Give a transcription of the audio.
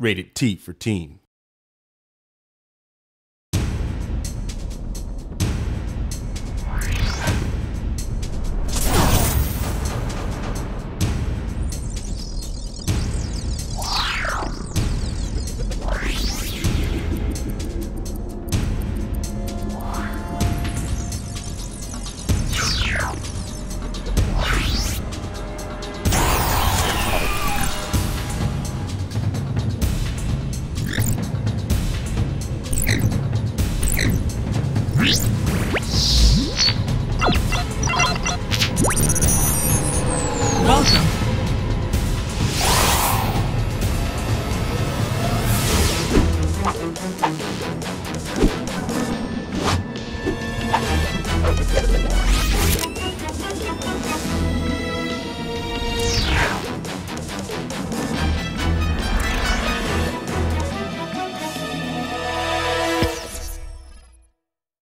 Rated T for teen. Welcome.